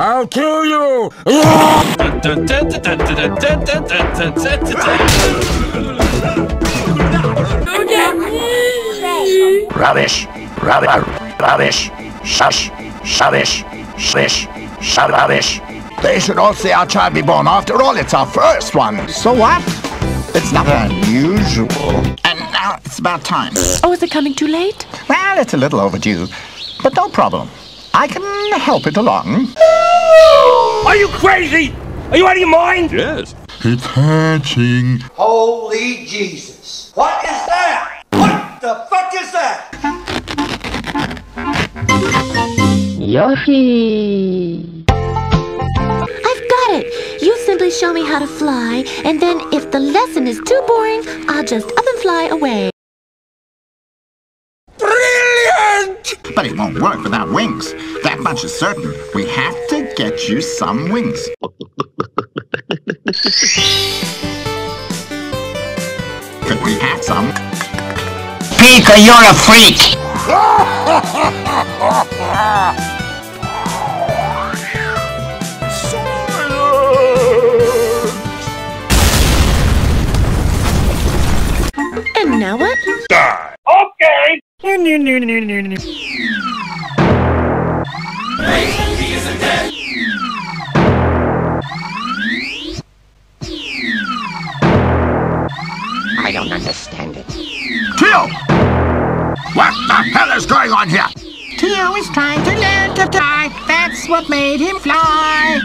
I'll kill you! Rubbish, rubbish, rubbish, shush, shubbish, swish, shub rubbish. They should all see our child be born. After all, it's our first one. So what? It's not unusual. And now it's about time. Oh, is it coming too late? Well, it's a little overdue, but no problem. I can help it along. Are you crazy? Are you out of your mind? Yes. It's hatching. Holy Jesus. What is that? What the fuck is that? Yoshi! I've got it! You simply show me how to fly, and then if the lesson is too boring, I'll just up and fly away. But it won't work without wings. That much is certain. We have to get you some wings. Could we have some? Pika, you're a freak! And now what? Die! Okay! I don't understand it. Tio! What the hell is going on here? Tio is trying to learn to fly. That's what made him fly.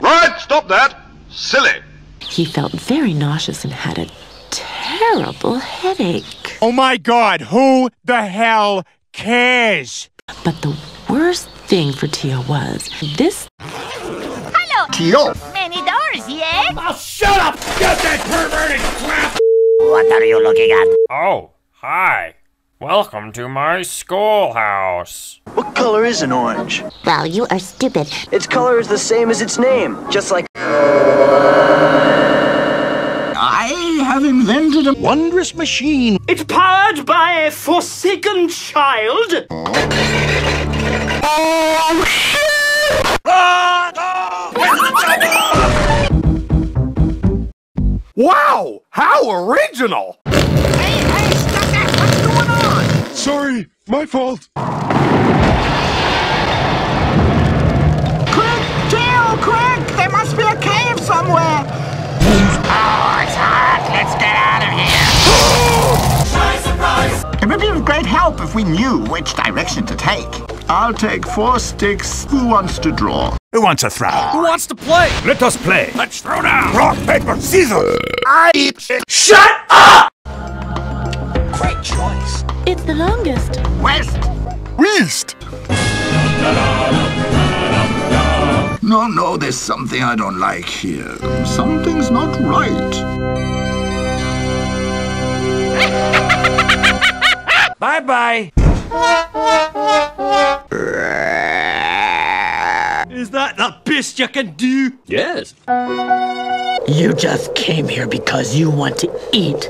Right, stop that. Silly. He felt very nauseous and had a terrible headache. Oh my god, who the hell cares? But the worst thing for Tia was this Hello! Tio! Many doors, yeah? Oh, shut up! Get that perverted crap! What are you looking at? Oh, hi. Welcome to my schoolhouse. What color is an orange? Well, you are stupid. Its color is the same as its name, just like I have invented a wondrous machine. It's powered by a forsaken child! Oh, Wow! How original! Hey, hey, stop that! What's going on? Sorry, my fault. Quick, Tio, quick! There must be a cave somewhere. Oh, it's hot! Let's get out of here! It would be of great help if we knew which direction to take. I'll take four sticks. Who wants to draw? Who wants a throw? Who wants to play? Let us play. Let's throw down! Rock, paper, scissors! I eat shit. Shut up! Great choice. it's the longest. West! West! No, no, there's something I don't like here. Something's not right. Bye bye Is that the best you can do? Yes. You just came here because you want to eat.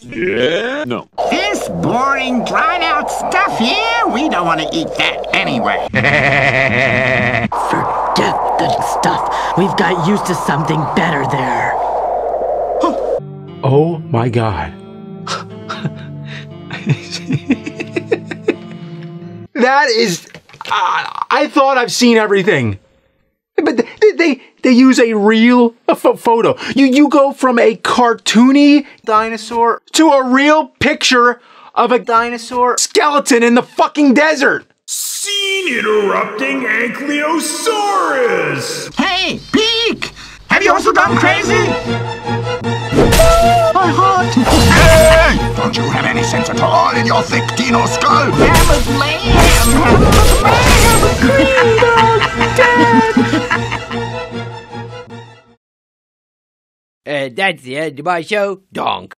Yeah. No. This boring, dried out stuff here, we don't want to eat that anyway. Forget the stuff. We've got used to something better there. Oh my god. that is. I thought I've seen everything. But they, they, they use a real a photo. You, you go from a cartoony dinosaur to a real picture of a dinosaur skeleton in the fucking desert. Scene interrupting Ankylosaurus! hey, Peek! Have you also gone crazy? My heart! Hey! Don't you have any sense at all in your thick dino skull? Have a And that's the end of my show. Donk.